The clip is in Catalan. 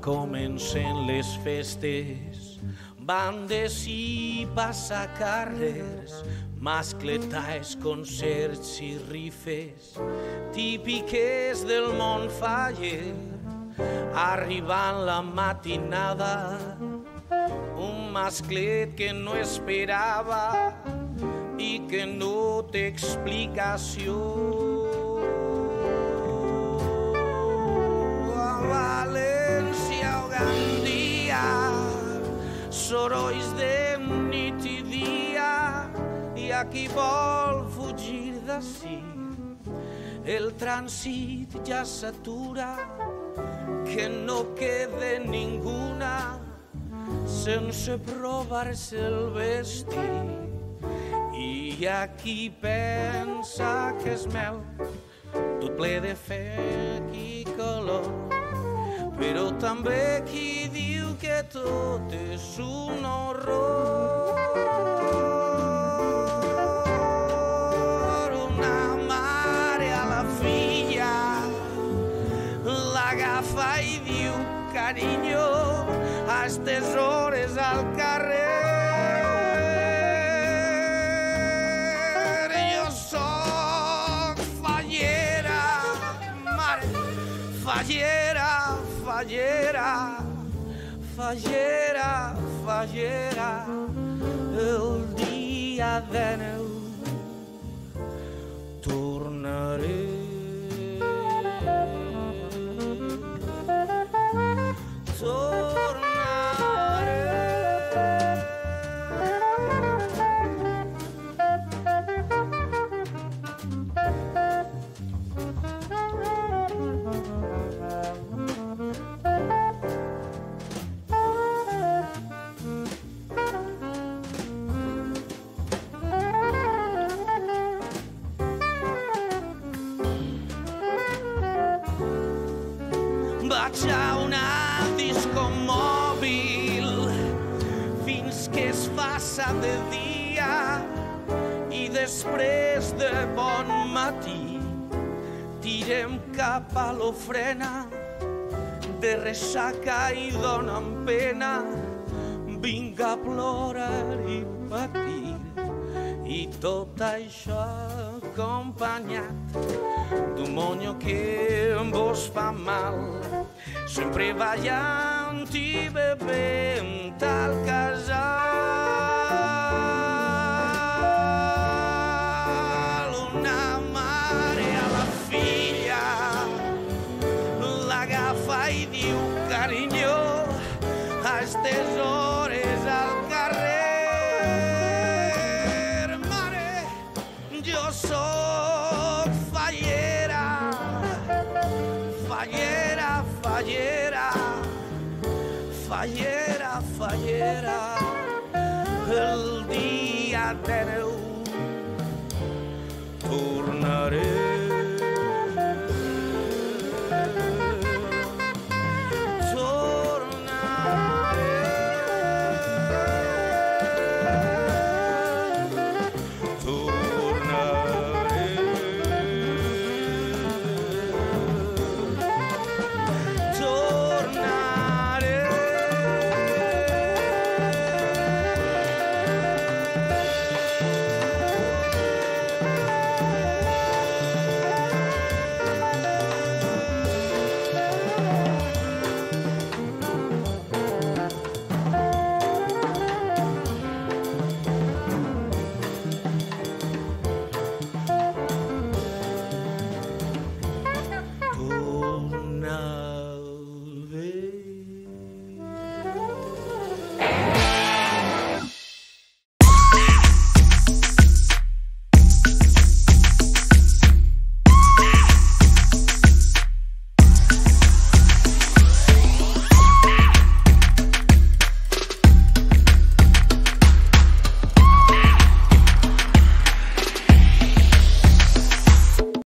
comencen les festes, bandes i passacarrers, mascletais, concerts i rifes, típiques del món faller, arribant la matinada, un masclet que no esperava i que no té explicació. A València sorolls de nit i dia, i a qui vol fugir d'ací, el trànsit ja s'atura, que no quede ninguna sense provar-se el vestit. I hi ha qui pensa que és mel, tot ple de fec i color, però també qui diu tot és un horror. Una mare a la filla l'agafa i diu carinyo a estes hores al carrer jo soc fallera mare fallera fallera fallera fallera el dia de neu Vaig a una disco mòbil fins que es faça de dia i després de bon matí tirem cap a l'ofrena de ressaca i dona'm pena vinga a plorar i patir i tot això acompanyat d'un monyo que vos fa mal. Sempre ballant i bevent al casal. Una mare a la filla l'agafa i diu carinyo a estes hores corazón fallera, fallera, fallera, fallera, fallera, el día de neu tornaré.